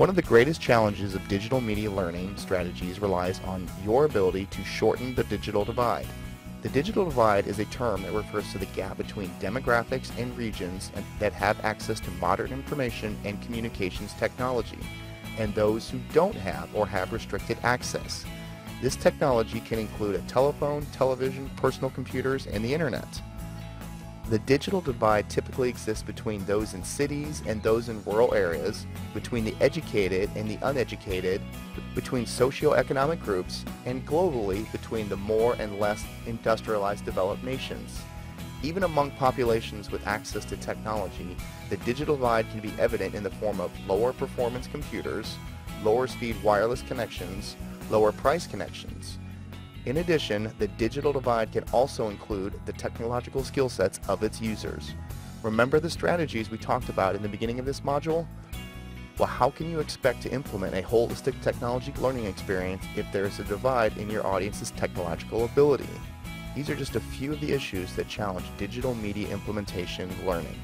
One of the greatest challenges of digital media learning strategies relies on your ability to shorten the digital divide. The digital divide is a term that refers to the gap between demographics and regions that have access to modern information and communications technology and those who don't have or have restricted access. This technology can include a telephone, television, personal computers, and the internet. The digital divide typically exists between those in cities and those in rural areas, between the educated and the uneducated, between socioeconomic groups, and globally between the more and less industrialized developed nations. Even among populations with access to technology, the digital divide can be evident in the form of lower performance computers, lower speed wireless connections, lower price connections. In addition, the digital divide can also include the technological skill sets of its users. Remember the strategies we talked about in the beginning of this module? Well, how can you expect to implement a holistic technology learning experience if there is a divide in your audience's technological ability? These are just a few of the issues that challenge digital media implementation learning.